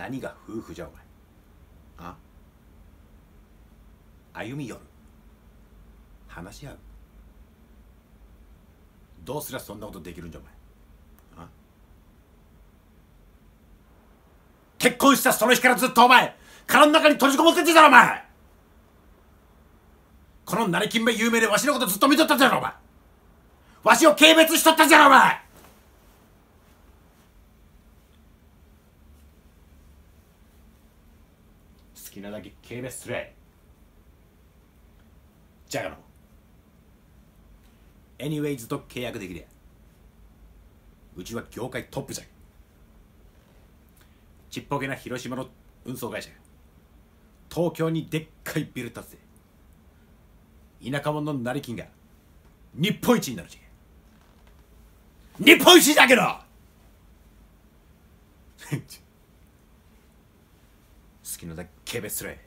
何が夫婦じゃお前？あ？歩み寄る。話し合う。どうすりゃそんなことできるんじゃお前？あ？結婚したその日からずっとお前殻の中に閉じこもっててたろお前？この成金目有名でわしのことずっと見とったじゃろお前。わしを軽蔑しとったじゃろお前好きなだけ軽蔑すれじゃがの。Anyways と契約できりゃうちは業界トップじゃ。ちっぽけな広島の運送会社。東京にでっかいビル建てて。田舎者の成金が。日本一になるじゃ日本一だけど。きのだけ軽蔑すれ